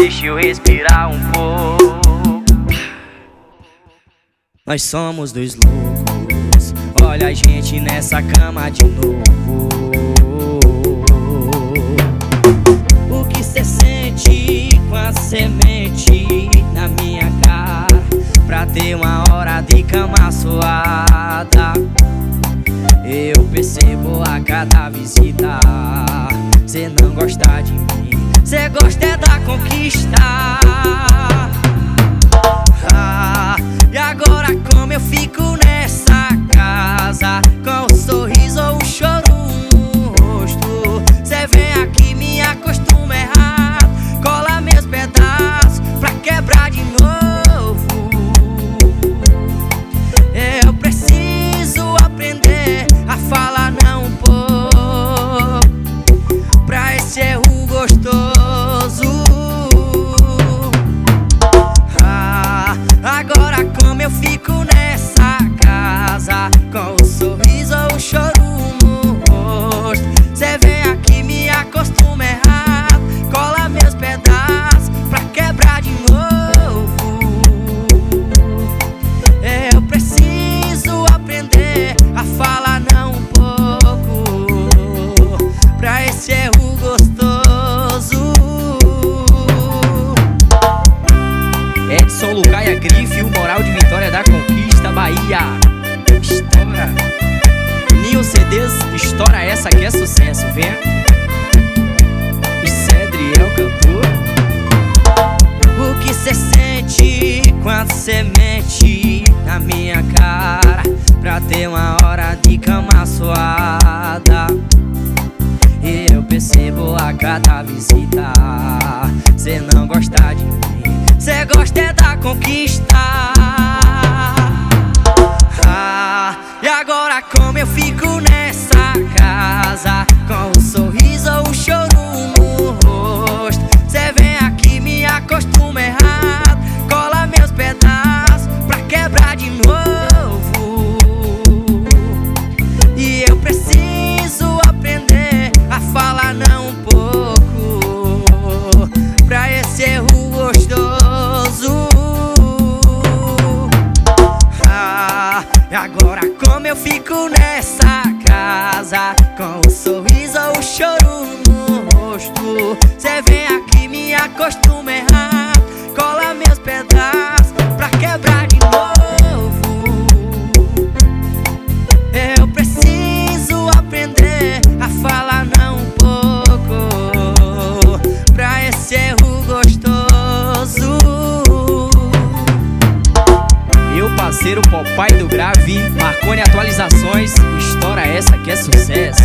deixa eu respirar um pouco. Nós somos dois loucos. Olha a gente nessa cama de novo. O que cê sente com a semente na minha cara? Pra ter uma hora de cama suada. Eu percebo a cada visita Cê não gosta de mim Cê gosta é da conquista O de vitória da conquista Bahia. Estoura. Ninho CDs, estoura essa que é sucesso, vem Cedriel cantor. O que cê sente quando cê mente na minha cara Pra ter uma hora de cama suada? Eu percebo a cada visita. Cê não gosta de mim. Cê gosta é da conquista come fico fico nessa casa Com o sorriso ou o choro no rosto. Cê vem aqui me acostuma errado parceiro Popai do Grave Marconi Atualizações. Estoura essa que é sucesso